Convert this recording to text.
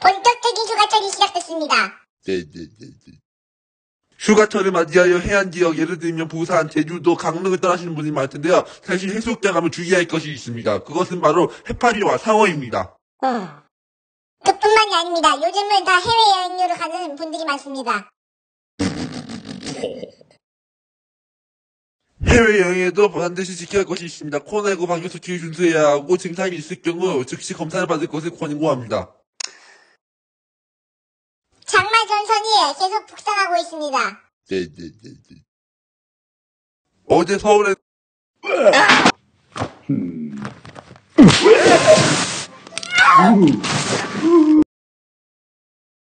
본격적인 휴가철이 시작됐습니다. 네 네 네 네. 휴가철을 맞이하여 해안 지역, 예를 들면 부산, 제주도, 강릉을 떠나시는 분이 많을 텐데요. 사실 해수욕장 가면 주의할 것이 있습니다. 그것은 바로 해파리와 상어입니다. 그뿐만이 아닙니다. 요즘은 다 해외여행료로 가는 분들이 많습니다. 해외여행에도 반드시 지켜야 할 것이 있습니다. 코로나19 방역 수칙을 준수해야 하고 증상이 있을 경우 즉시 검사를 받을 것을 권고합니다. 장마 전선이 계속 북상하고 있습니다. 네 네 네 네. 어제 서울에 음.